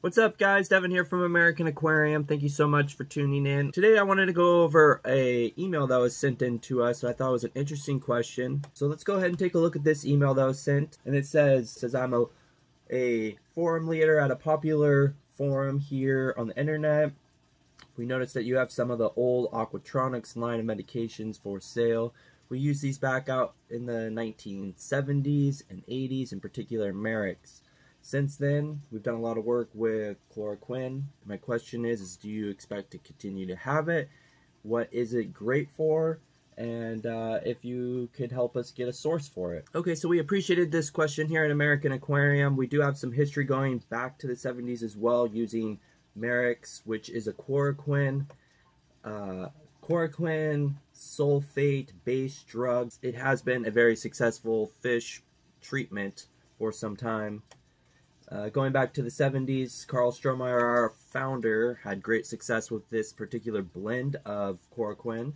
What's up guys, Devin here from American Aquarium. Thank you so much for tuning in. Today I wanted to go over a email that was sent in to us. I thought was an interesting question. So let's go ahead and take a look at this email that was sent. And it says, says I'm a, a forum leader at a popular forum here on the internet. We noticed that you have some of the old Aquatronics line of medications for sale. We use these back out in the 1970s and 80s, in particular Marex. Since then, we've done a lot of work with chloroquine. My question is, is do you expect to continue to have it? What is it great for? And uh, if you could help us get a source for it. Okay, so we appreciated this question here at American Aquarium. We do have some history going back to the 70s as well using Marex, which is a chloroquine. Uh, chloroquine sulfate based drugs. It has been a very successful fish treatment for some time. Uh, going back to the 70s, Carl Strohmeyer, our founder, had great success with this particular blend of chloroquine.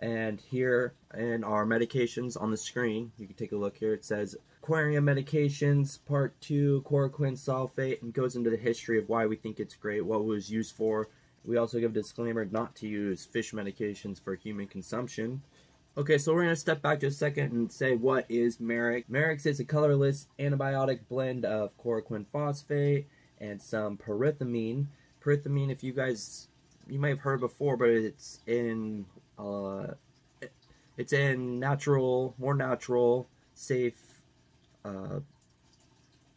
And here in our medications on the screen, you can take a look here. It says aquarium medications, part two, chloroquine sulfate, and goes into the history of why we think it's great, what it was used for. We also give a disclaimer not to use fish medications for human consumption. Okay, so we're going to step back just a second and say what is Merrick. Marex is a colorless antibiotic blend of chloroquine phosphate and some pyrimethamine. Pyrimethamine, if you guys, you may have heard before, but it's in, uh, it's in natural, more natural, safe uh,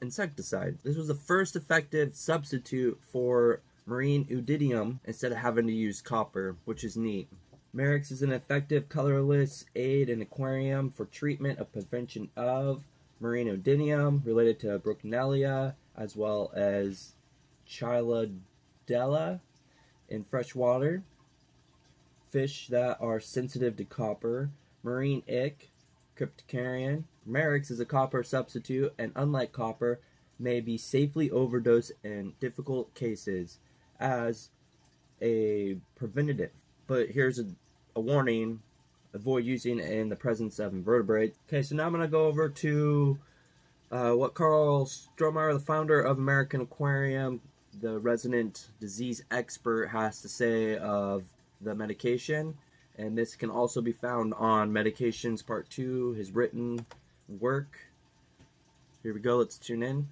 insecticide. This was the first effective substitute for marine oodinium instead of having to use copper, which is neat. Marex is an effective colorless aid in aquarium for treatment of prevention of marine oodinium related to Brooklynella as well as Chilodonella in freshwater, fish that are sensitive to copper, marine ick, cryptocaryon. Marex is a copper substitute and unlike copper may be safely overdosed in difficult cases as a preventative but here's a, a warning avoid using in the presence of invertebrates. Okay, so now I'm going to go over to uh, what Carl Strohmeyer, the founder of American Aquarium, the resident disease expert, has to say of the medication. And this can also be found on Medications Part 2, his written work. Here we go, let's tune in.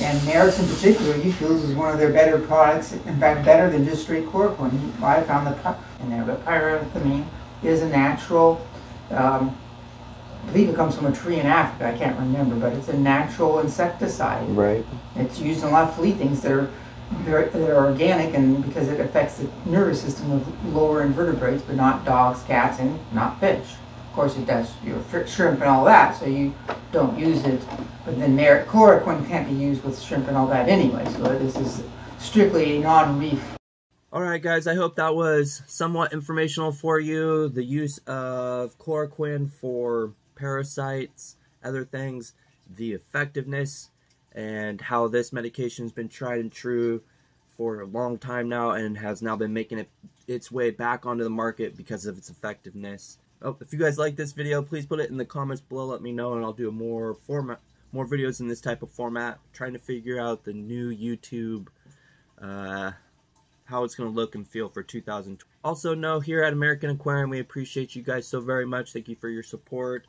And Marex in particular, he feels is one of their better products, in fact better than just straight chloroquine. I found the in there, but pyrimethamine is a natural, um, I believe it comes from a tree in Africa, I can't remember, but it's a natural insecticide. Right. It's used in a lot of flea things that are that are organic and because it affects the nervous system of lower invertebrates, but not dogs, cats, and not fish course, it does your shrimp and all that, so you don't use it. But then mer- chloroquine can't be used with shrimp and all that anyway, so this is strictly a non-reef. Alright guys, I hope that was somewhat informational for you. The use of chloroquine for parasites, other things, the effectiveness, and how this medication has been tried and true for a long time now and has now been making it its way back onto the market because of its effectiveness. Oh, if you guys like this video, please put it in the comments below. Let me know, and I'll do more format, more videos in this type of format. trying to figure out the new YouTube, uh, how it's going to look and feel for 2020. Also, know here at American Aquarium, we appreciate you guys so very much. Thank you for your support,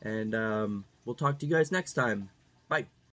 and um, we'll talk to you guys next time. Bye.